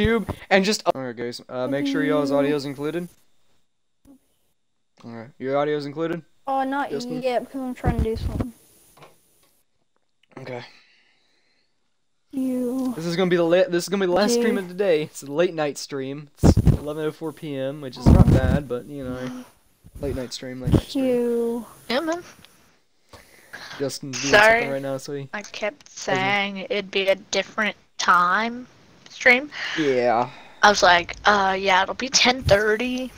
YouTube and just. Alright, guys. Uh, make sure y'all's audio's included. Alright, your audio's included. Oh, not Justin? yet because I'm trying to do something. Okay. You. This is gonna be the la- this is gonna be the last stream of the day. It's a late night stream. It's 11:04 p.m., which is not bad, but you know, late night stream, late night stream. You. Emma. man. Justin's doing Sorry. something right now, so he. I kept saying it'd be a different time stream. Yeah. I was like, uh, yeah, it'll be 10:30.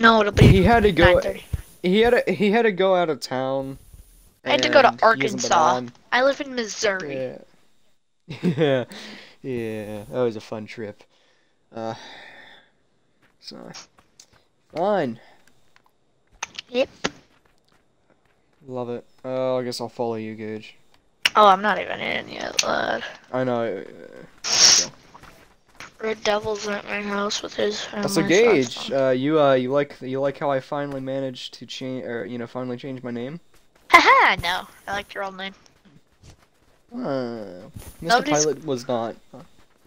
No, it'll be He had to go. 9:30. He had to, he had to go out of town. I had to go to and he hasn't been Arkansas. I live in Missouri. Yeah. Yeah. Yeah. That was a fun trip. Uh. So. Fine. Yep. Love it. Uh, I guess I'll follow you, Gage. Oh, I'm not even in yet, lad. I know. Red Devil's at my house with his. So family, Gage, uh, you uh, you like you like how I finally managed to change, or you know, finally change my name? Haha, no. I like your old name. Uh, Mr. Nobody's- Pilot was not. uh,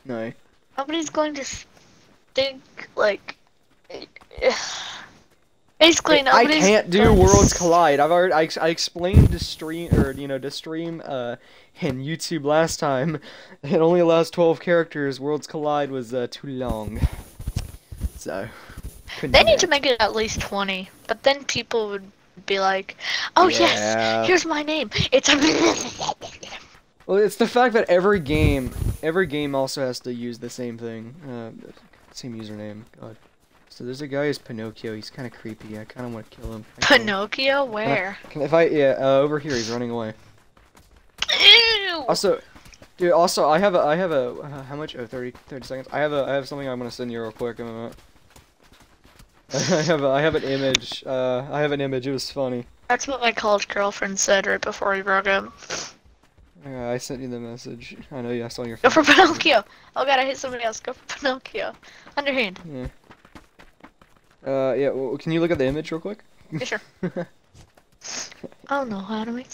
No. Nobody's going to think, like. Basically, I can't do Worlds Collide. I've already I, I explained to stream or you know to stream uh in YouTube last time. It only allows 12 characters. Worlds Collide was uh, too long. So. They need to make it at least 20, but then people would be like, oh yes, Yeah. here's my name. It's a." Well, it's the fact that every game, every game also has to use the same thing, uh, same username. God. So there's a guy who's Pinocchio. He's kind of creepy. I kind of want to kill him. Can I kill him? Pinocchio? Where? Can- If I yeah, uh, over here he's running away. Ew! Also, dude. Also, I have a I have a uh, how much? Oh, 30, 30 seconds. I have a I have something I'm gonna send you real quick in a minute. I have a, I have an image. Uh, I have an image. It was funny. That's what my college girlfriend said right before we broke up. Uh, I sent you the message. I know you. I saw your. Go for. Pinocchio. Oh god, I hit somebody else. Go for Pinocchio. Underhand. Yeah. Uh, yeah. Well, can you look at the image real quick? Yeah, sure. I don't know how to make.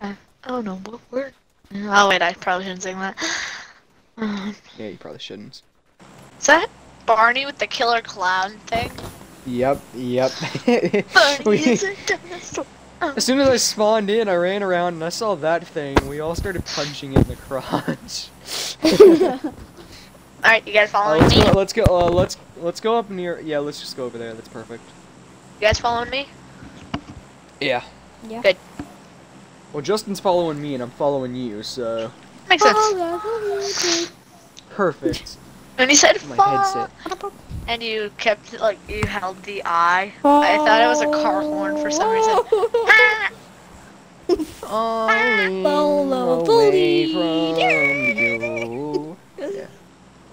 I I don't know what word. Oh wait, I probably shouldn't say that. Um, yeah, you probably shouldn't. is that Barney with the killer clown thing? Yep, yep. Barney We- is a dinosaur. as soon as I spawned in, I ran around and I saw that thing. We all started punching it in the crotch. Alright, you guys Uh, following let's me? go. Let's go. Uh, let's let's go up near. Yeah, let's just go over there. That's perfect. You guys following me? Yeah. Yeah. Good. Well, Justin's following me and I'm following you, so Makes sense. Oh, perfect. And he said My headset. and you kept like you held the eye. I thought it was a car horn for some reason. Ah! Falling Follow away the from you.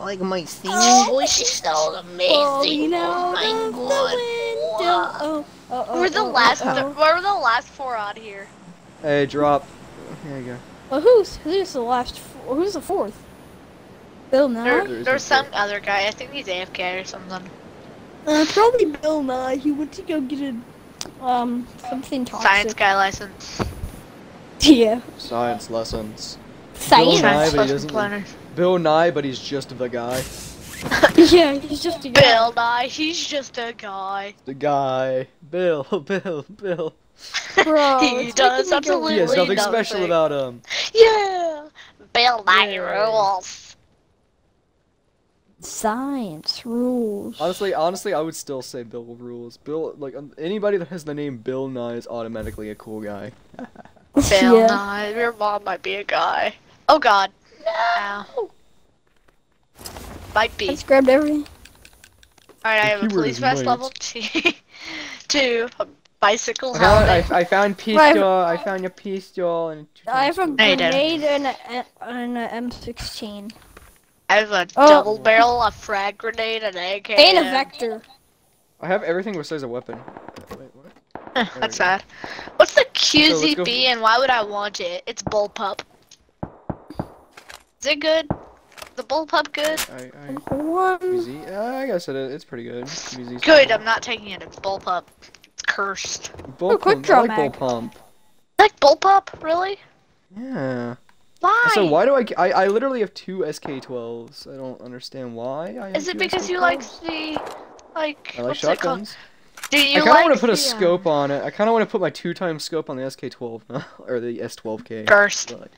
Yeah. Like my singing Oh, she's so amazing. Oh my god. the. Oh, oh, oh, We're the oh, last. oh, th- oh. we're the last four out here. Hey, drop. There you go. Well, who's who's the last? f- Who's the fourth? Bill There, Nye. There's there's no some other guy. I think he's AFK or something. Uh, probably Bill Nye. He went to go get a um something toxic. Science guy license. Yeah. Science lessons. Science. Nye, but he doesn't- planner. Bill Nye, but he's just the guy. yeah, he's just a guy. Bill Nye. He's just a guy. The guy. Bill. Bill. Bill. Bro, He does making me absolutely He has Really nothing special about him. Yeah. Bill Nye Yeah. rules. Science rules. Honestly, honestly, I would still say Bill rules. Bill, like um, anybody that has the name Bill Nye is automatically a cool guy. Bill yeah. Nye. Your mom might be a guy. Oh God. No. Might I be. just grabbed everything. Alright, I have a police is vest level two. two. A bicycle I found, helmet. I, I found pistol. I found your pistol and. I have a No, you didn't. grenade and a, and a M16. I have a Oh. double barrel, a frag grenade, an AK. And a vector. I have everything besides a weapon. Wait, what? Huh, That's sad. What's the let's go QZB and why would I want it? It's bullpup. Is it good? The bullpup good? I, I, One. Uh, I guess it is. It's pretty good. Easy. Good, I'm not taking it. It's bullpup. It's cursed. Bull Oh, quick pump. I draw like bull mag. pump. Like bullpup? Really? Yeah. Why? So why do I, I? I literally have two SK12s. I don't understand why. I Is it two because you like the like I like what's it called? shotguns. Do I kind of like want to put a scope um, on it. I kind of want to put my two-time scope on the SK12 or the S12K. Burst. But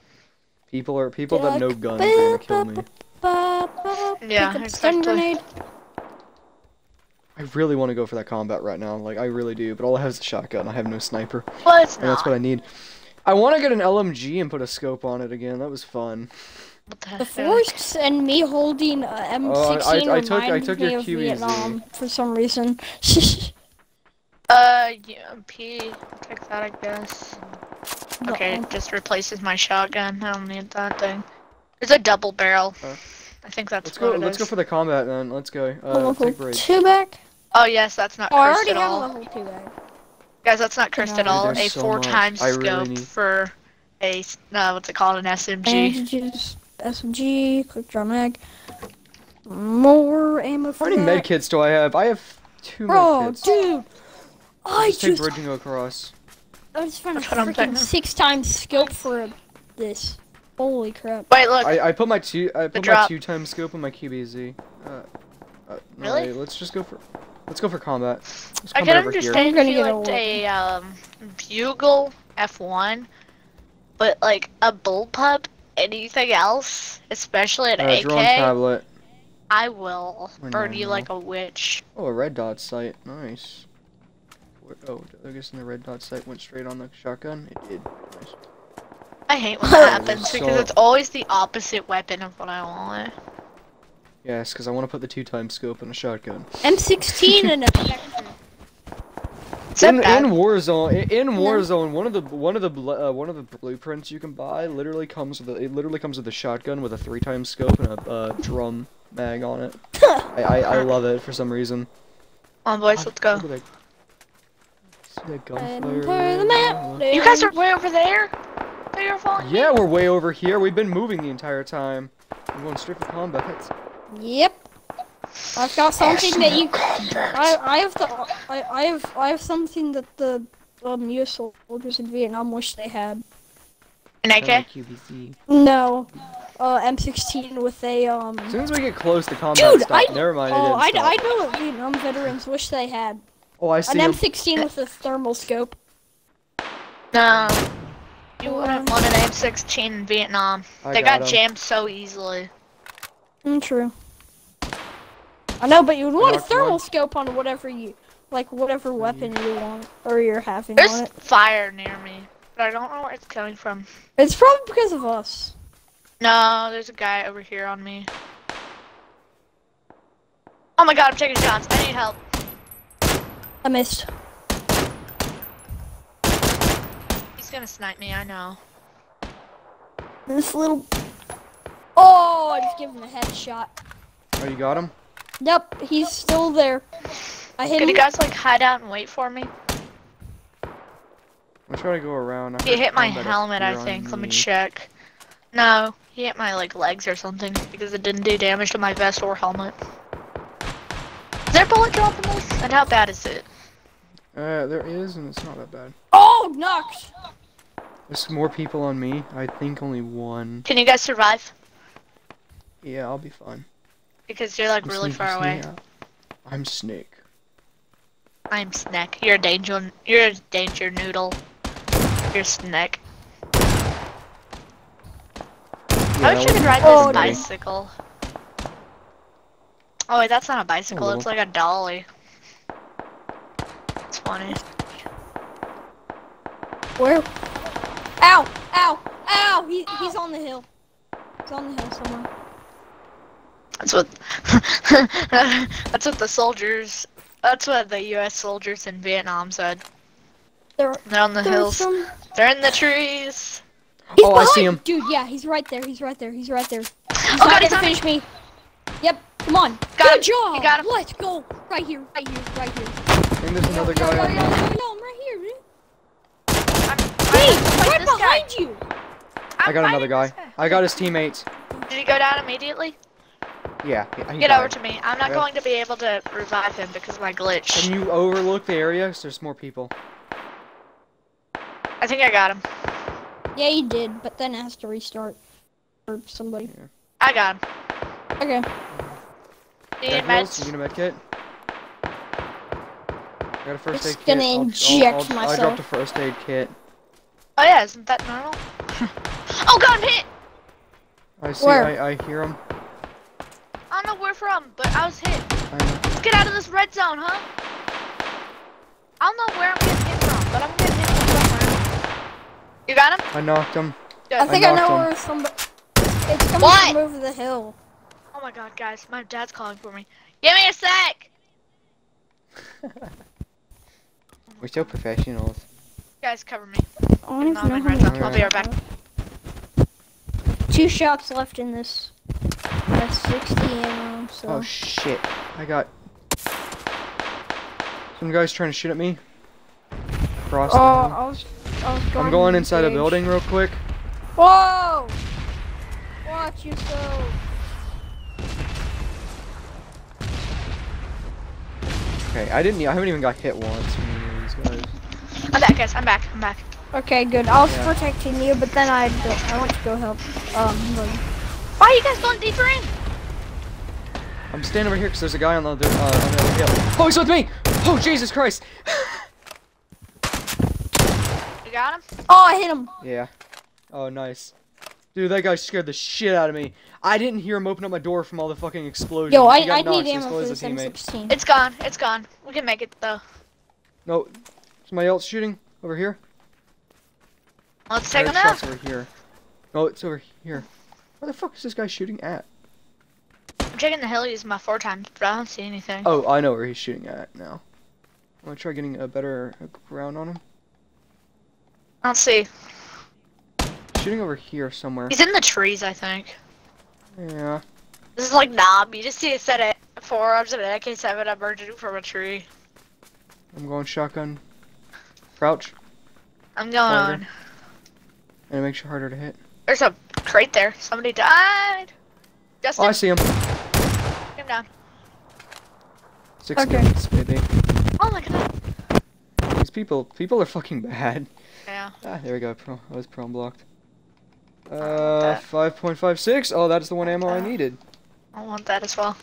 people are people that know Duck, guns are gonna kill me. Ba, ba, Yeah, pick up stun exactly. grenade. I really want to go for that combat right now. Like I really do, but all I have is a shotgun. I have no sniper, Well, it's and that's what I need. I want to get an LMG and put a scope on it again. That was fun. The The? Force and me holding uh, M16 Oh, I- I reminded took- I took me your of Vietnam for some reason. Uh, UMP. Take that, I guess. Okay, No. it just replaces my shotgun. I don't need that thing. It's a double barrel. Uh, I think that's Let's what go. it Let's go for the combat then. Let's go. Uh, level take two back. Oh yes, that's not Oh, I already at have all. level two back. Guys, that's not cursed at all. Dude, A so four much. times I really scope need- for a no, what's it called? An SMG. Bandages, SMG, quick draw mag. More ammo How many that. medkits do I have? I have two Bro, medkits. dude. I Just take just, bridge and go across. I just found a That's what freaking six times scope for this. Holy crap. Wait, look. I, I put my two I put my drop. two time scope on my QBZ. Uh, uh, no, Really? wait, let's just go for let's go for combat. Let's I can understand I'm gonna if you get a liked a um bugle F1, but like a bullpup, anything else, especially an Uh, drone AK, tablet. I will burn you like a witch. Oh, a red dot sight. Nice. Where, oh, I guess in the red dot sight went straight on the shotgun. It did. Nice. I hate when that happens So- because it's always the opposite weapon of what I want. Yes, because I want to put the two time scope on a shotgun. M16 and a Vector. In, bad? in Warzone, in, in No. Warzone, one of the one of the uh, one of the blueprints you can buy literally comes with a, it literally comes with a shotgun with a three time scope and a uh, drum mag on it. I, I I love it for some reason. On, boys, let's go. You guys are way over there. They are falling. Yeah, we're way over here. We've been moving the entire time. We're going straight for combat. Yep. I've got something that you. I I have the I I have I have something that the um U.S. soldiers in Vietnam wish they had. An AK. No, uh, M16 with a um. As soon as we get close to combat, Dude, stop. I Never mind. oh didn't I. I know what Vietnam veterans wish they had oh, I an him. M16 with a thermal scope. No. You wouldn't want an M16 in Vietnam. I they got got, jammed so easily. Mm, true. I know, but you would want a Knocked thermal one. scope on whatever you like, whatever weapon you want or you're having There's on it. fire near me, but I don't know where it's coming from. It's probably because of us. No, there's a guy over here on me. Oh my god, I'm taking shots. I need help. I missed. He's gonna snipe me, I know. This little. Oh, I just gave him a headshot. Oh, you got him? Yep, he's still there. I hit Could you him. guys like hide out and wait for me? I'm trying to go around. I He hit my helmet, I think. Let me me. check. No, he hit my like legs or something because it didn't do damage to my vest or helmet. Is there a bullet drop in this? And how bad is it? Uh, there is, and it's not that bad. Oh, knocked. There's more people on me. I think only one. Can you guys survive? Yeah, I'll be fine. Because you're like I'm really Snake, far away. Snake. I'm Snake. I'm Snack. You're a danger. You're a danger noodle. You're Snack. Yeah, I wish you could ride this Oh, bicycle. Oh wait, that's not a bicycle. Oh, It's like a dolly. It's funny. Where? Ow! Ow! Ow! He, he's on the hill. He's on the hill somewhere. That's what. that's what the soldiers. That's what the U.S. soldiers in Vietnam said. There, They're on the hills. some. They're in the trees. He's Oh, I see him. Dude, yeah, he's right there. He's right there. He's right there. Oh, he's Oh not god, he's gonna on me. finish me. Yep. Come on. Got Good him. job. You got him. Let's go. Right here. Right here. Right here. I think there's another Yo, yo, guy on yo, me. yo, yo, I'm right here, man. I'm, Hey, right this guy. you. I I'm got another fighting guy. I got his teammates. Did he go down immediately? Yeah. yeah, Get died. over to me. I'm not Yeah. going to be able to revive him because of my glitch. Can you overlook the area? 'Cause there's more people. I think I got him. Yeah, you did, but then it has to restart. or somebody. I got him. Okay. Need Got heals? meds? You need a med kit? I got a first Just aid kit. gonna I'll- I'll- inject I'll- I dropped a first aid kit. Oh yeah, isn't that normal? oh god, I'm hit! I see. Where? I, I hear him. I don't know where from, but I was hit. I know. Let's get out of this red zone, huh? I don't know where I'm getting hit from, but I'm getting hit from somewhere. You got him? I knocked him. Good. I think I, knocked know him. where somebody. It's coming What? from over the hill. Oh my god, guys, my dad's calling for me. Give me a sec! We're still professionals. Guys, cover me. Oh, I don't even know how right I'll be right back. Two shots left in this. That's 60 ammo, so. Oh shit! I got some guys trying to shoot at me. Across. Oh, the hill. I was, I was going I'm going to inside a building real quick. Whoa! Watch yourself. Okay, I didn't. I haven't even got hit once from any of these guys. I'm back, guys. I'm back. I'm back. Okay, good. I was Yeah. protecting you, but then I I want to go help. Um, buddy. Why are you guys going deeper in? I'm standing over here because there's a guy on the other, uh, on the other hill. Oh, he's with me! Oh, Jesus Christ! You got him? Oh, I hit him. yeah. Oh, nice. Dude, that guy scared the shit out of me. I didn't hear him open up my door from all the fucking explosions. Yo, I, I need so ammo for this. M16. It's gone. It's gone. We can make it though. No, somebody else shooting over here. Let's take him out. over here. Oh, it's over here. Where the fuck is this guy shooting at? I'm checking the hill using my four times, but I don't see anything. Oh, I know where he's shooting at now. I'm gonna try getting a better ground on him. I don't see. Shooting over here somewhere. He's in the trees, I think. Yeah. This is like knob. You just see a set of forearms and an AK-7 emerging from a tree. I'm going shotgun. Crouch. I'm going Harder. on. And it makes you harder to hit. There's a crate there. Somebody died. Justin, Oh, I see him. take him down. Six Okay. minutes, baby. Oh my god. These people, people are fucking bad. Yeah. Ah, there we go. Pro, I was prone blocked. Uh, 5.56. Oh, that's the one ammo I needed. I want that as well.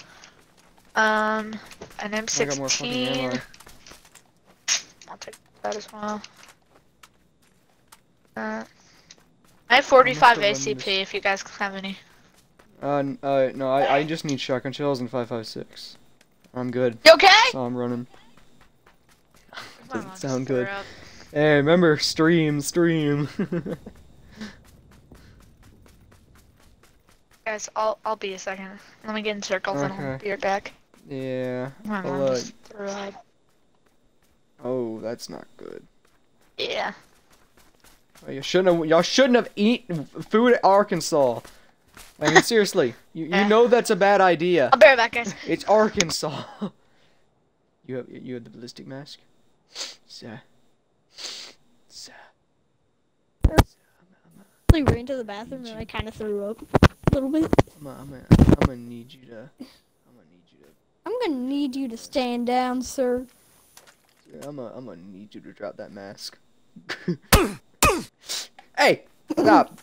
Um, an I got more fucking ammo. M16. I'll take that as well. Uh, I have 45 ACP this- if you guys have any. Uh, uh, no, I, I just need shotgun shells and 5.56. I'm good. You okay? So I'm running. Doesn't sound good. up. Hey, remember, stream, stream. Guys, I'll I'll be a second. Let me get in circles and I'll be right back. yeah. My mom uh, just threw up. Oh, that's not good. Yeah. Oh, you shouldn't have. Y'all shouldn't have eaten food at Arkansas. I mean, seriously, you, you Eh. know that's a bad idea. I'll be right back, guys. It's Arkansas. you have you have the ballistic mask. Sir. Sir. I ran to the bathroom and I kind of threw up a little bit. I'm gonna, I'm gonna, I'm gonna need you to. I'm gonna need you to. I'm gonna need you to stand down, sir. I'm gonna, I'm gonna need you to drop that mask. hey, stop.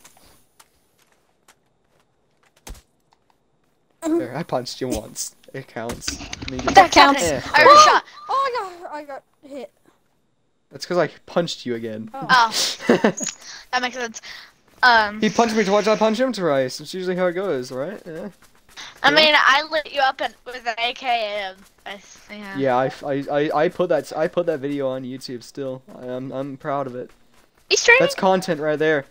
There, I punched you once. It counts. I That counts. Yeah. I heard a shot. Oh, I got I got hit. That's because I punched you again. Oh. Oh, that makes sense. Um, he punched me twice. I punched him twice. It's usually how it goes, right? Yeah. I mean, I lit you up in, with an AKM. I, yeah. Yeah, I, I, I, I put that I put that video on YouTube still. I, I'm I'm proud of it. You streaming? That's content right there.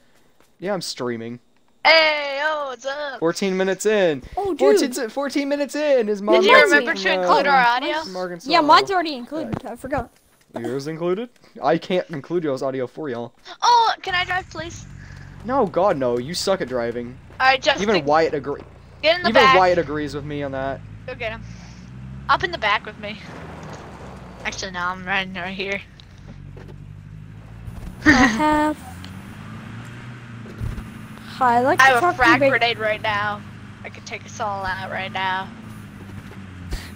Yeah, I'm streaming. Hey, yo, what's up? 14 minutes in. Oh, dude. 14, 14 minutes in is my Did you remember to include uh, our audio? Yeah, mine's already included. I forgot. Yours included? I can't include y'all's audio for y'all. Oh, can I drive, please? No, God, no. You suck at driving. All right, Justin, Even Wyatt agree. Get in the Even back. Wyatt agrees with me on that. Go get him. Up in the back with me. Actually, no, I'm riding right here. I have. Hi, I like I have a frag grenade right now. I could take us all out right now.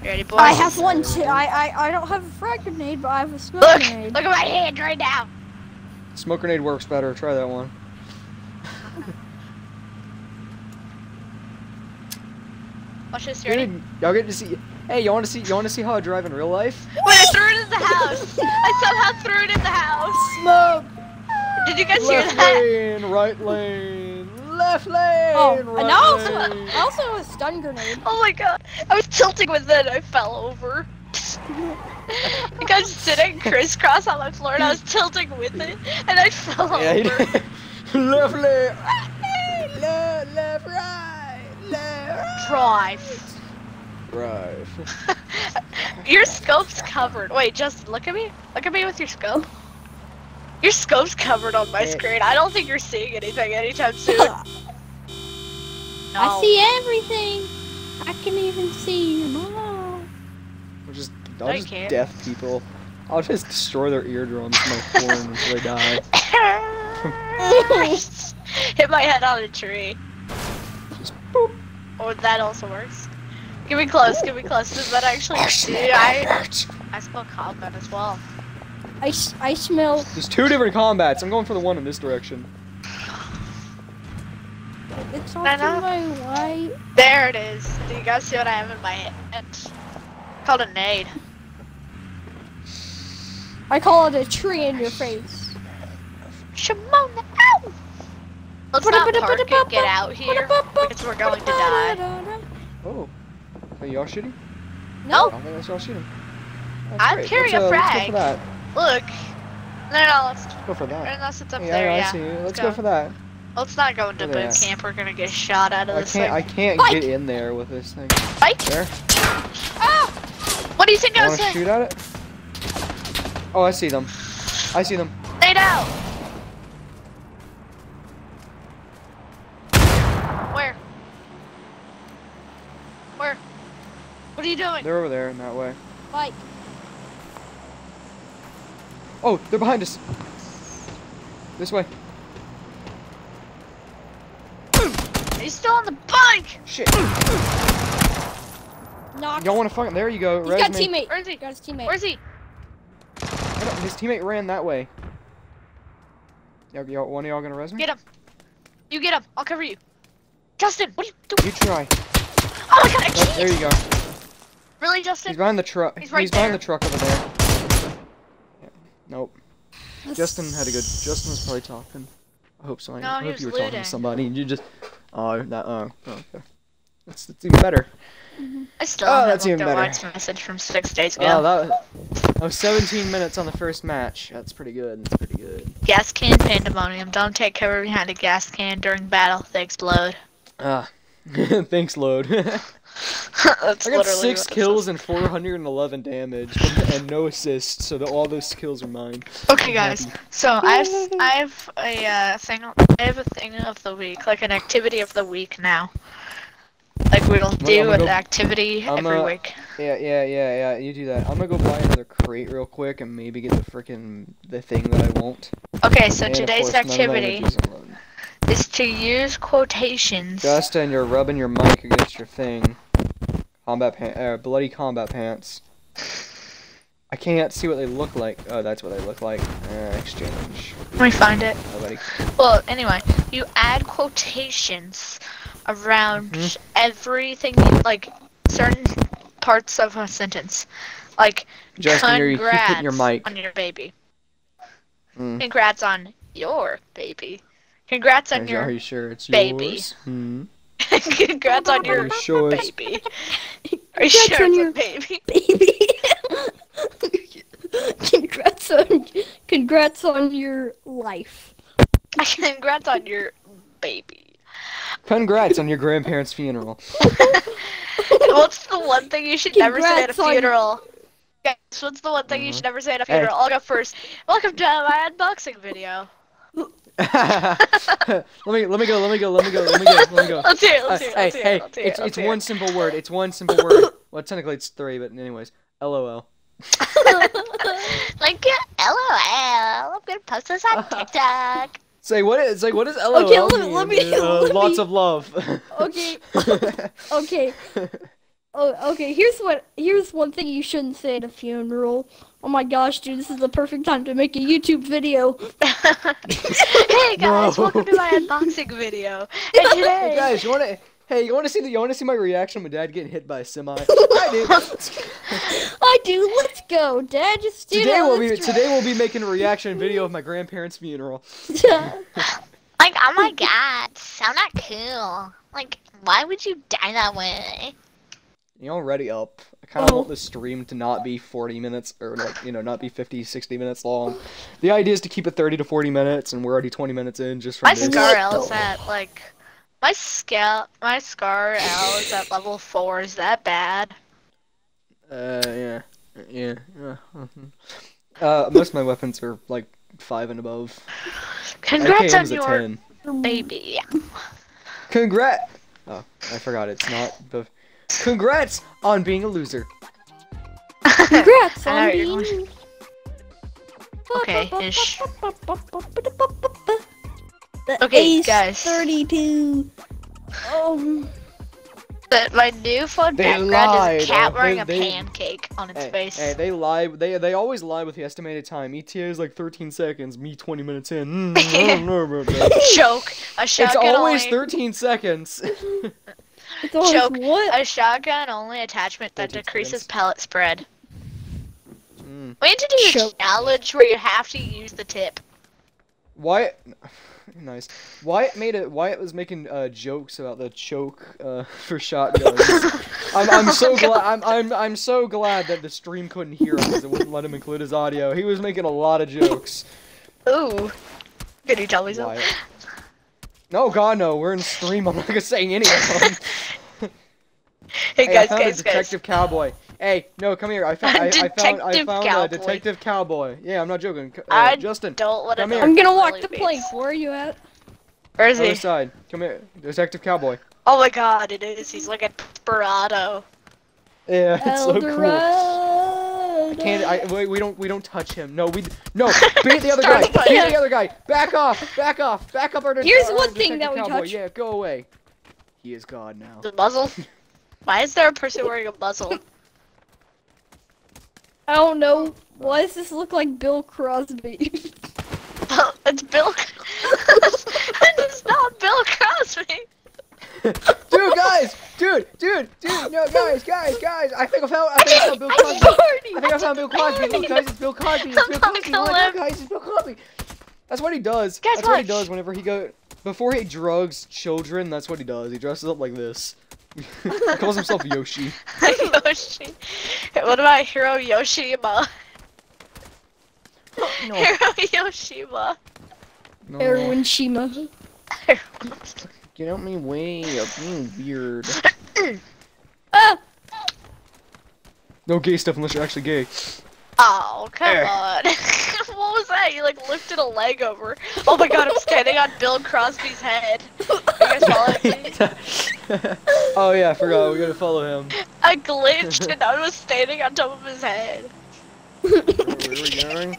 You ready, boys? I have one too. I, I I don't have a frag grenade, but I have a smoke Look, grenade. look at my hand right now. Smoke grenade works better. Try that one. Watch this. You ready? Dude, y'all get to see. Hey, you want to see? You want to see how I drive in real life? Wait, I threw it in the house. I somehow threw it in the house. Smoke. Did you guys hear Left that? lane, right lane, left oh, lane, Oh, right and I also, lane. I also have a stun grenade. Oh my god. I was tilting with it I fell over. I got sitting crisscross on my floor and I was tilting with it and I fell Yeah, over. did. left lane, left, left, right, left, Drive. drive. Your scope's covered. Wait, just look at me. Look at me with your scope. Your scope's covered on my screen. I don't think you're seeing anything anytime soon. I see everything. I can even see your mom. I'll just, I'll you just can't. deaf people. I'll just destroy their eardrums with my horn until they die. Hit my head on a tree. Just boop. Or that also works. Give me close, give me close. Does that actually do I I spell combat as well. I, I smell. There's two different combats. I'm going for the one in this direction. It's off I to know. my right. There it is. Do you guys see what I have in my hand? Called a nade. I call it a tree in your face. Shimona, ow! Let's not park and get out here because we're going to die. Oh, are y'all shooting? No. I No, don't think I saw shooting. That's I'm great. carrying let's, a uh, Let's go frag. for that. Look. No, no, let's. Go for that. Unless it's up Yeah, there, yeah, yeah. I see you. Let's go. go for that. Let's not go into boot camp. We're gonna get shot out of I this can't. I can't Mike! get in there with this thing. Mike, There. ah! What do you think You I want was to saying? shoot at it? Oh, I see them. I see them. Stay down. Where? Where? What are you doing? They're over there in that way. Mike. Oh, they're behind us. This way. He's still on the bike. Shit. Knock. Y'all want to fucking? There you go. He's Res got a teammate. Where is he? Got his teammate. Where's he? His teammate ran that way. Y'all, y'all, one of y'all gonna res me? Get him. You get him. I'll cover you. Justin, what are you doing? You try. Oh my god, I Oh, there you go. Really, Justin? He's behind the truck. He's right behind there. the truck over there. Yeah. Nope. Justin had a good. Justin was probably talking. I hope so. I No, I he hope was you were talking to somebody and you just. Oh, that. Oh, oh, okay. That's, that's even better. I still Oh, that's even at better. White's message from six days ago. Oh, that. Oh, 17 minutes on the first match. That's pretty good. That's pretty good. Gas can pandemonium. Don't take cover behind a gas can during battle. They explode. Ah. Thanks, load. That's I got six kills and 411 damage, and no assists, so that all those kills are mine. Okay, I'm guys. happy. So I have I have a uh, thing. I have a thing of the week, like an activity of the week now. Like we'll do an go- activity I'm, every uh, week. Yeah, yeah, yeah, yeah. You do that. I'm gonna go buy another crate real quick and maybe get the freaking the thing that I want. Okay, so And today's course, none of my activity images are loaded. Is to use quotations. Justin, you're rubbing your mic against your thing. Combat pants, uh, bloody combat pants. I can't see what they look like. Oh, that's what they look like. Uh, exchange. Let me find it. Nobody. Well, anyway, you add quotations around Mhm. everything, like certain parts of a sentence, like Justin, you're, you congrats hitting your mic. on your baby. Mm. Congrats on your baby. Congrats on Are you- your Are you sure it's baby. yours? Hmm. Congrats on Are your you sure it's baby. Are you Congrats sure on it's your- a baby? baby. congrats on congrats on your life. Congrats on your baby. Congrats on your grandparents' funeral. What's the one thing you should never say at a Congrats on- funeral? Guys, what's the one thing you Mhm. should never say at a Hey. funeral? I'll go first. Welcome to my unboxing video. let me let me go. Let me go. Let me go. Let me go. Let me go. Let's hear it. Uh, Let's hear it. hey, Let's hey. Let's hear it. it's let's it's hear one it. simple word. It's one simple word. Well, technically it's three, but anyways, LOL. Like, LOL. I'm gonna post this on TikTok. Say what is like what is LOL Okay, let- mean? let me- Uh, let lots me- of love. Okay. Okay. Oh, okay. Here's what. Here's one thing you shouldn't say at a funeral. Oh my gosh, dude, this is the perfect time to make a YouTube video. hey guys, No. welcome to my unboxing video. And hey guys, you wanna? Hey, you want to see the? You want to see my reaction when my dad getting hit by a semi? I do. I do. Let's go, Dad. Just stand today on we'll the be today we'll be making a reaction video of my grandparents' funeral. street. Like, oh my god, sound not cool. Like, why would you die that way? You know, already up. I kind of Oh. want the stream to not be 40 minutes or like you know not be 50, 60 minutes long. The idea is to keep it 30 to 40 minutes, and we're already 20 minutes in just from My this. scar L is at, like, my scale, my scar L is at level 4. Is that bad? Uh, yeah, yeah. yeah. Uh, most of my weapons are like five and above. Congrats on AKM's a your 10. baby. Congrat. Oh, I forgot. It's not. The... Congrats on being a loser. Congrats on what being. Okay, ish. The Okay, Ace guys. 32. Um, But my new phone They background lied. is a cat wearing they- a they- pancake on its Hey, face. hey, they lie. They they always lie with the estimated time. ETA is like 13 seconds. Me 20 minutes in. Mm, I don't know about that. Choke. A It's always only. 13 seconds. it's always Choke. what? A shotgun only attachment that decreases seconds. pellet spread. Mm. We need to do a Choke. challenge where you have to use the tip. Wyatt, nice. Wyatt made it. Wyatt was making uh, jokes about the choke uh, for shotguns. I'm, I'm so glad. I'm, I'm I'm so glad that the stream couldn't hear him because it wouldn't let him include his audio. He was making a lot of jokes. Ooh. Can you tell me something? No, God, no. We're in stream. I'm not gonna say any of them. Hey Hey, I guys, found guys, a guys. detective cowboy. Hey, no, come here. I found. I, I found. I found cowboy. a detective cowboy. Yeah, I'm not joking. Uh, I Justin, Don't let Come it here. I'm gonna walk the be. plank. Where are you at? Where is other he? side. Come here, detective cowboy. Oh my god, it is. He's like a desperado. Yeah, it's so cool. Eldorado. Can't I? We, we don't we don't touch him. No, we no. Beat the other guy. Beat fighting. the other guy. Back off. Back off. Back up our. det- Here's our one thing detective that we cowboy. touch. Yeah, go away. He is God now. The muzzle? Why is there a person wearing a muzzle? I don't know. Why does this look like Bill Crosby? Oh, it's Bill. it's not Bill Crosby. dude, guys, dude, dude, dude, no, guys, guys, guys. I think I found. I think I found Bill Cosby. Sorry. I think I found Bill Cosby. Look, guys, it's Bill Cosby. It's Bill I'm Cosby. Look, guys, it's Bill Cosby. That's what he does. Guys, that's what he does whenever he go before he drugs children. That's what he does. He dresses up like this. He calls himself Yoshi. Yoshi. What about Hiro Yoshima? No, Hiro Yoshima. no. Erwin Shima. Get out my way of being weird. Ah! No gay stuff unless you're actually gay. Oh, come on. what was that? You like lifted a leg over. Oh my god, I'm standing on Bill Crosby's head. You guys following me? oh yeah, I forgot. We gotta follow him. I glitched and I was standing on top of his head. Where are we going?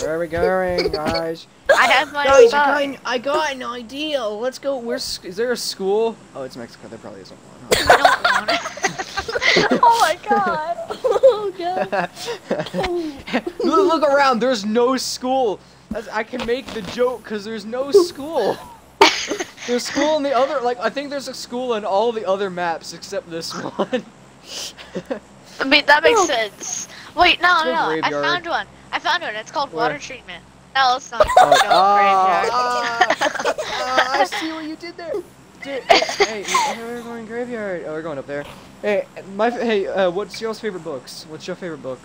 Where are we going, guys? I have my Guys, I spot. got, an, I got an idea. Let's go. Where's is there a school? Oh, it's Mexico. There probably isn't one. I don't want it. oh my god. God. huh? look, look around. There's no school. I can make the joke because there's no school. There's school in the other. Like I think there's a school in all the other maps except this one. I mean, that makes sense. Wait, no, It's no, I found one. I found one. It's called Where? water treatment. No, it's not. Oh, It's called ah, graveyard. ah, I see what you did there. Hey, we're going graveyard. Oh, we're going up there. Hey, my hey, uh, what's y'all's favorite books? What's your favorite book?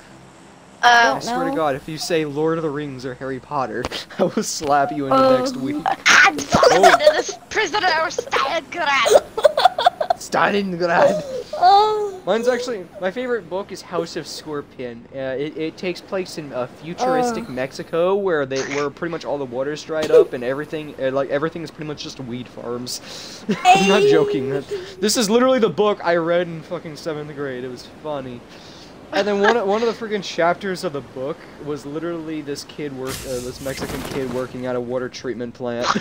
I Um, Don't swear to. God, if you say Lord of the Rings or Harry Potter, I will slap you into Um, next week. I'm prisoner, this prisoner of Stalingrad. Stalingrad. Oh. Mine's actually my favorite book is House of Scorpion. Uh, it, it takes place in uh, futuristic Uh. Mexico, where they where pretty much all the water's dried up and everything uh, like everything is pretty much just weed farms. I'm not joking. This is literally the book I read in fucking seventh grade. It was funny. And then one of, one of the freaking chapters of the book was literally this kid work uh, this Mexican kid working at a water treatment plant.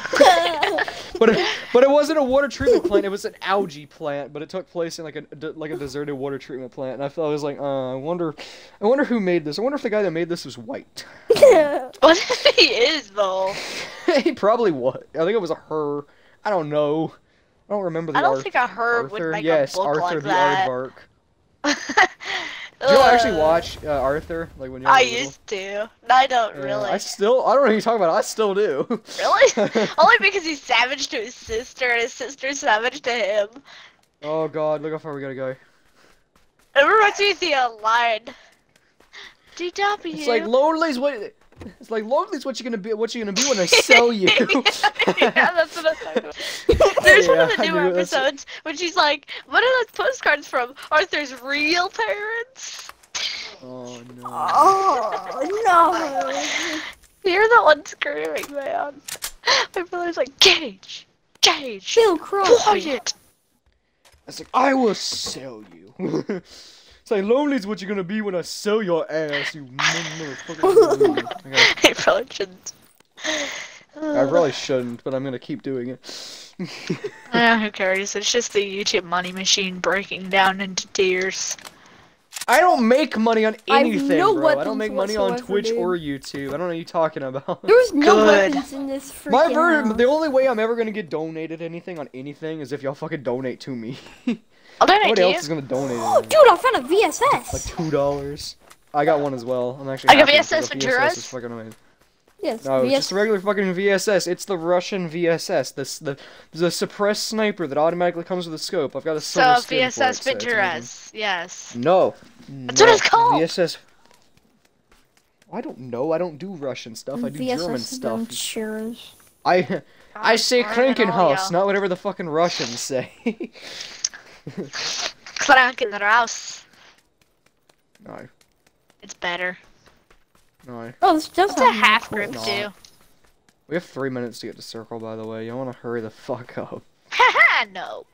But it, but it wasn't a water treatment plant. It was an algae plant. But it took place in like a like a deserted water treatment plant. And I felt I was like, uh, I wonder, I wonder who made this. I wonder if the guy that made this was white. What if he is though? he probably was. I think it was a her. I don't know. I don't remember the I don't think a herb Arthur. would make yes, a book Arthur like the that. Aardvark. Did you actually watch uh, Arthur? Like when you I little? used to. I don't Yeah, really. I still. I don't know what you're talking about. I still do. Really? Only because he's savage to his sister and his sister's savage to him. oh God! Look how far we gotta go. It reminds me of the uh, line. DW. It's like lonely's what. It's like lonely's what you're gonna be. What you're gonna be when I sell you? yeah, that's what I'm talking about. There's one of the I newer knew that's- episodes when she's like, "What are those postcards from Arthur's real parents?" oh no. Oh no! You're the one screaming, man. My brother's like, "Gage, Gage, Bill Crosby. quiet." was like I will sell you. It's like lonely's what you're gonna be when I sell your ass, you motherfucker. Okay. I probably shouldn't. I probably shouldn't, but I'm gonna keep doing it. Yeah, who cares? It's just the YouTube money machine breaking down into tears. I don't make money on I anything, no bro. I don't make money on Twitch dude. or YouTube. I don't know what you're talking about. There's no Good. weapons in this freaking My ver- house. the only way I'm ever gonna get donated anything on anything is if y'all fucking donate to me. I'll donate Nobody to else you. is gonna donate Oh, dude, I found a VSS. Like two dollars. I got one as well. I'm actually. I got happy 'cause VSS the Venturas? VSS is fucking amazing. yes, No, it's VS- just a regular fucking VSS. It's the Russian VSS. This the the suppressed sniper that automatically comes with a scope. I've got a So silver skin for it, VSS so. Venturas, yes. No. That's what it's called. VSS. I don't know. I don't do Russian stuff. I do VSS German stuff. Venturas. I I say Arm Krankenhaus, not whatever the fucking Russians say. Krankenhaus. no, It's better. no. Oh, this does What's a half more grip No. do? We have three minutes to get to circle, by the way. You want to hurry the fuck up. Haha, no.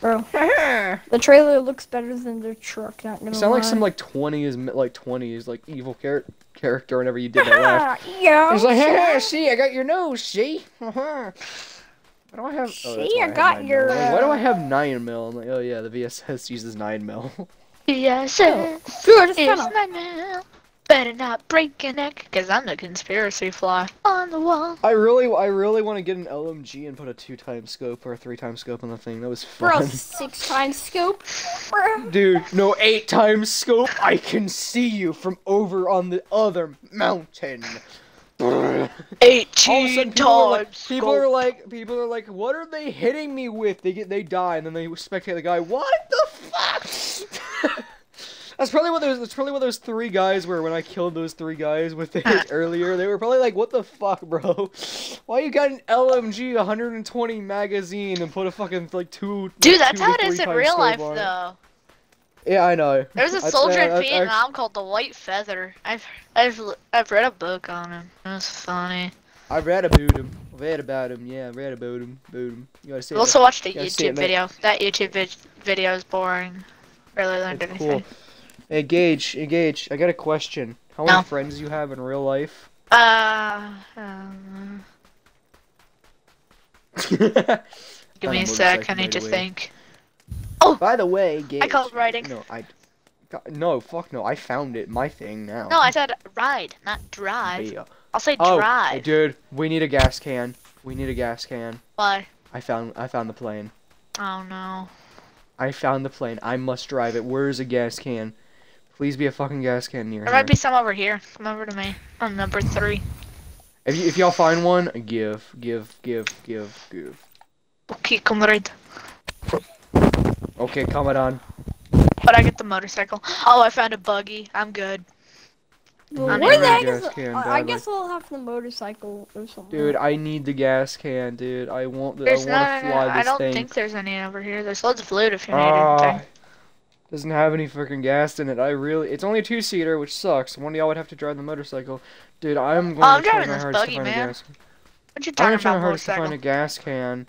Bro, the trailer looks better than the truck. Not gonna sound like some like twenties, like twenties, like evil char- character. Whenever you did that laugh, yeah. he's like, sure. "Hey, see, I got your nose. See, why do I have? Oh, See, why I got nine your, mil. Like, why do uh, I have nine mil? I'm like, oh yeah, the VSS uses nine mil. Yes, Oh, Dude, it's found a my man. Better not break your neck, cause I'm the conspiracy fly on the wall. I really, I really want to get an LMG and put a two time scope or a three time scope on the thing. That was fun. bro fun. six times scope. Bro. Dude, no eight times scope. I can see you from over on the other mountain. All of a 18 sudden, people are, like, times. people are like, people are like, what are they hitting me with? They get, they die, and then they spectate the guy. What the fuck? That's probably what those. That's probably what those three guys were when I killed those three guys with it earlier. They were probably like, "What the fuck, bro? Why you got an LMG 120 magazine and put a fucking like two?" Dude, like, that's two how it is in real life, though. Yeah, I know. There's a soldier uh, in that's Vietnam called the White Feather. I've, I've, I've read a book on him. It was funny. I read about him. Read about him. Yeah, I read about him. About him. You gotta see I also watched a I it, YouTube video. That YouTube vid- video is boring. Barely learned It's anything. cool. Hey, Gage. Hey, Gage. I got a question. How many No. friends you have in real life? Uh, um, give me a sec. I need to think. By the way, Gage. called writing. No, I. No, fuck no. I found it. My thing now. No, I said ride, not drive. Yeah. I'll say Oh, drive. dude, we need a gas can. We need a gas can. Why? I found. I found the plane. Oh no. I found the plane. I must drive it. Where's a gas can? Please be a fucking gas can near There might be some over here. Come over to me. I'm number three. If, y- if y'all find one, give, give, give, give, give. Okay, comrade. Okay, come it on. But I get the motorcycle. Oh, I found a buggy. I'm good. Well, I where need the heck gas is? can, I, I guess we'll have the motorcycle or something. Dude, I need the gas can, dude. I want the. There's I want not. to fly I this don't thing. think there's any over here. There's loads of loot if you need Ah, anything. doesn't have any freaking gas in it. I really. It's only a two seater, which sucks. One of y'all would have to drive the motorcycle. Dude, I'm going Oh, I'm to try my hardest buggy, to find man. a gas. What you I'm talking gonna try my hardest to find a gas can.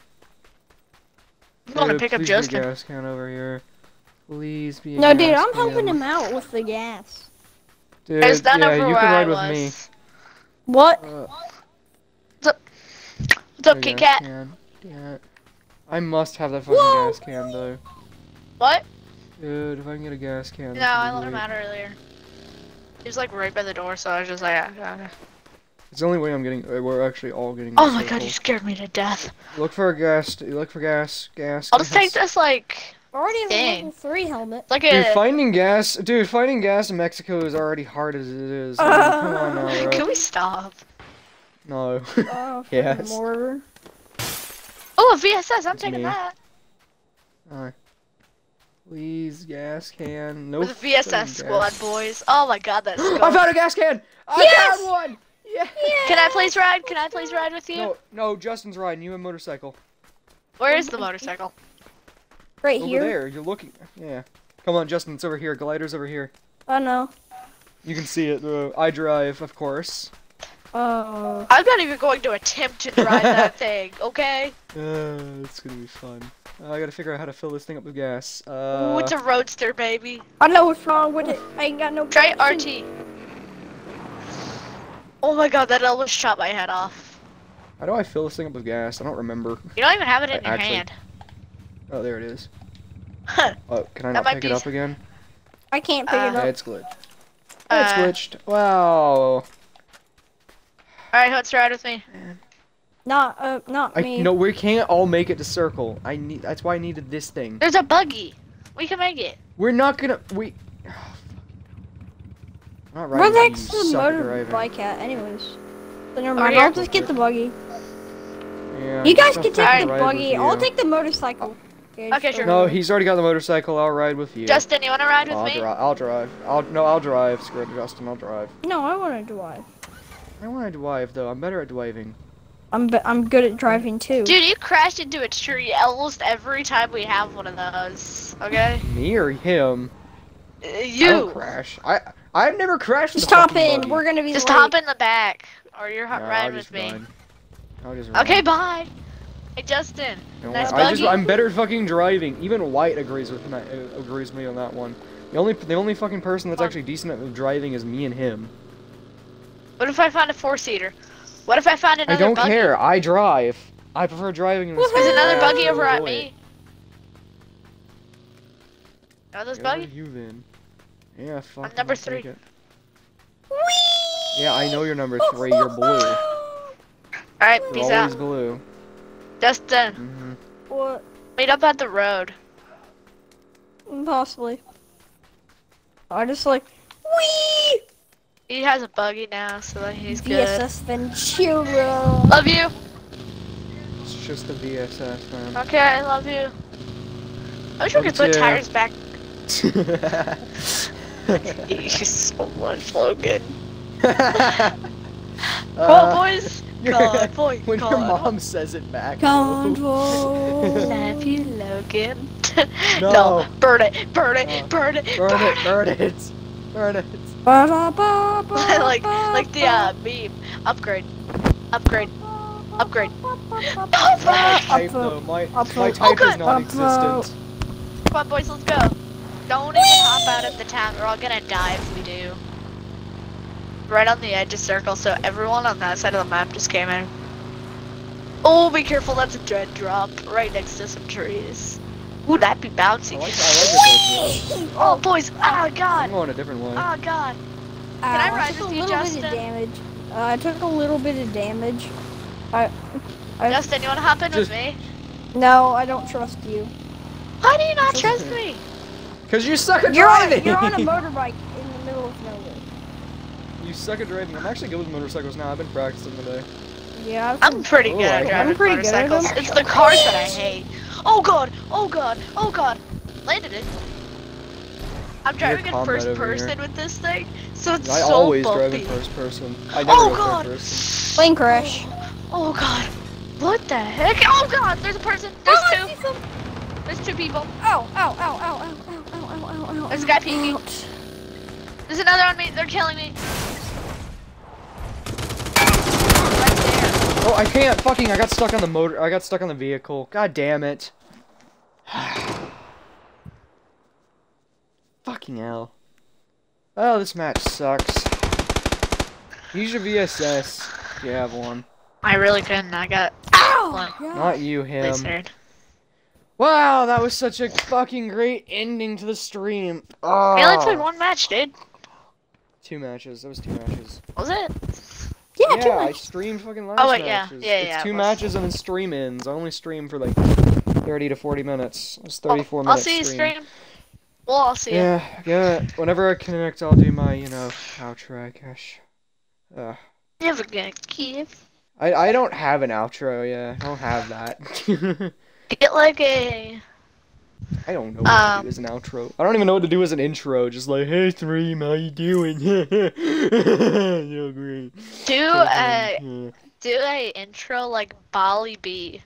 I'm gonna pick up please be a Justin. gas can over here. Please be No, dude, I'm helping him out with the gas. Dude, There's none yeah, over you where can I ride with me. What? Uh, What's up, a Kit Kat? can. Damn. I must have that fucking Whoa! gas can though. What? Dude, if I can get a gas can. No, I be let him out earlier. He was like right by the door, so I was just like, ah, ah, ah. It's the only way I'm getting. uh, We're actually all getting. Oh the my god, you scared me to death. Look for a gas. Look for gas. Gas. I'll just take this like I already have a level three helmet. like a... Dude, a. finding gas, dude, finding gas in Mexico is already hard as it is. I mean, come on now, bro. Can we stop? No. Oh, Yes. freaking mortar. Oh, a VSS. I'm It's taking me. that. Alright. Please, gas can. Nope. With a VSS squad, gas. boys. Oh my god, that's. I found a gas can! I Yes! found one! Yeah! Can I please ride? Can I please ride with you? No, no, Justin's riding. You have a motorcycle. Where is the motorcycle? Right Over here. there. You're looking. Yeah. Come on, Justin. It's over here. Glider's over here. Oh no. You can see it. Uh, I drive, of course. Uh, I'm not even going to attempt to drive that thing, okay? Uh, it's gonna be fun. Uh, I gotta figure out how to fill this thing up with gas. Uh, Ooh, it's a roadster, baby. I know what's wrong with it. I ain't got no. Try traction. RT. Oh my god, that almost shot my head off. how do I fill this thing up with gas? I don't remember. You don't even have it in I your actually- hand. Oh, there it is. Huh. Oh, can I That not might pick it up again? I can't pick Uh, it Yeah, up. it's glitched. it's Uh, glitched. Wow. Alright, let's ride with me. Not, uh, not I me. no, we can't all make it to circle. I need. That's why I needed this thing. There's a buggy. We can make it. We're not gonna. We. I'm not Where riding the you heck's the suck at motor driving. bike at, anyways? So never Over mind. here? I'll just get the buggy. Yeah, You guys can take the buggy. I'll take the motorcycle. Okay, just sure. No, he's already got the motorcycle. I'll ride with you. Justin, you wanna ride with I'll me? drive. I'll drive. I'll no. I'll drive. Screw it, Justin. I'll drive. No, I want to drive. I want to drive though. I'm better at driving. I'm be- I'm good at driving too. Dude, you crashed into a tree almost every time we have one of those. Okay? Me or him? Uh, I don't You! crash. I I've never crashed. with Just hop in. buggy. We're gonna be Just late. hop in the back. Or you're No, riding with me. run. I'll just run. Okay, bye. Hey, Justin. Don't nice worry. I just, buggy. I'm better fucking driving. Even White agrees with me, uh, agrees with me on that one. The only the only fucking person that's actually decent at driving is me and him. What if I find a four-seater? What if I find another I don't buggy? care. I drive. I prefer driving. in this There's another buggy actually over at me. it. Are those Yeah, where buggy? you then? Yeah, fuck. number I'll take three. it. Yeah, I know you're number three. You're blue. Alright, You're peace always out. blue. Justin, hmm What? meet up at the road. Possibly. I just like. Wee! He has a buggy now, so like, he's good. VSS Ventura. Love you. It's just a VSS, man. Okay, I love you. I wish we could put tires back. you so much, Logan. Uh, on, boys. you're- boy, when your mom says it back. Control. Love you, Logan. No. burn it, burn it, No. burn it, Burn it, burn it, burn it. like, like the uh, meme. Upgrade, upgrade, upgrade. My Uh, type though, my, my type Oh, is non-existent. Come on, boys, let's go. Don't even hop out of the town. We're all gonna die if we do. Right on the edge of circle, so everyone on that side of the map just came in. Oh, be careful, that's a dread drop right next to some trees. Ooh, that'd be I bouncy. like, I like it. Oh, boys, oh God. I'm god, going a different way. oh god. Can I ride took with a you, little Justin? bit of damage. Uh, I took a little bit of damage. I, I Justin, you wanna hop in Just- with me? no, I don't trust you. Why do you not trust me? Cause you suck at You're on, driving. you're on a motorbike in the middle of nowhere. you suck at driving. I'm actually good with motorcycles now. I've been practicing today. Yeah, I've I'm pretty Oh, good I at can- driving I'm pretty good at motorcycles. them. It's the cars that I hate. Oh god, oh god, oh god. Landed it. I'm driving in first person here. with this thing, so it's I so always drive in first person. I never Oh god! third person. plane crash. Oh, oh god. What the heck? Oh god, there's a person. There's Oh, I two. see There's two people. Oh! Oh! Oh! Oh! Oh! ow, ow, ow, ow, ow. There's a guy peeking. Ouch. There's another on me. They're killing me. Oh, I can't. Fucking, I got stuck on the motor. I got stuck on the vehicle. God damn it. Fucking hell. Oh, this match sucks. Use your VSS if you have one. I really couldn't. I got Ow! One. Not you, him. blistered. Wow, that was such a fucking great ending to the stream. Oh. We only played one match, dude. Two matches. That was two matches. Was it? Yeah, two yeah, I matches. streamed fucking last Oh, wait, yeah. matches. Yeah, it's yeah, it two was. matches and then stream ends. I only stream for like 30 to 40 minutes. It's Well, 34 I'll minutes. see you stream. stream. Well, I'll see you. Yeah, yeah. Whenever I connect, I'll do my, you know, outro, I guess. Uh, Never gonna give. I, I don't have an outro, yeah. I don't have that. Get like a. I don't know what to Um, do as an outro. I don't even know what to do as an intro. Just like, hey, Threem, how you doing? You're great. Do a do a intro like Bali B.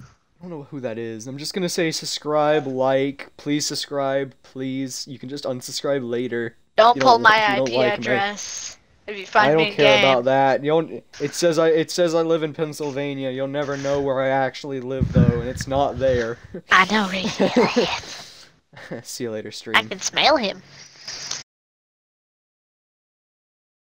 I don't know who that is. I'm just gonna say subscribe, like, please subscribe, please. You can just unsubscribe later. Don't pull don't- my you don't IP like address. If you I find me don't care game. about that. You don't. It says I. It says I live in Pennsylvania. You'll never know where I actually live though, and it's not there. I know where. See you later, stream. I can smell him.